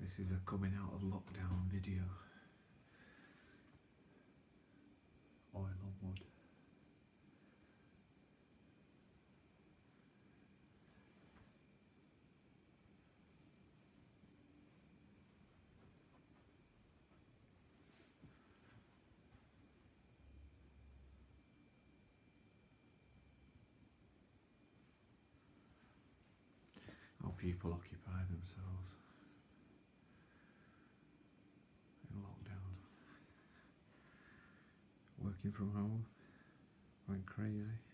This is a coming out of lockdown video. Oil on wood. How people occupy themselves in lockdown. Working from home, went crazy.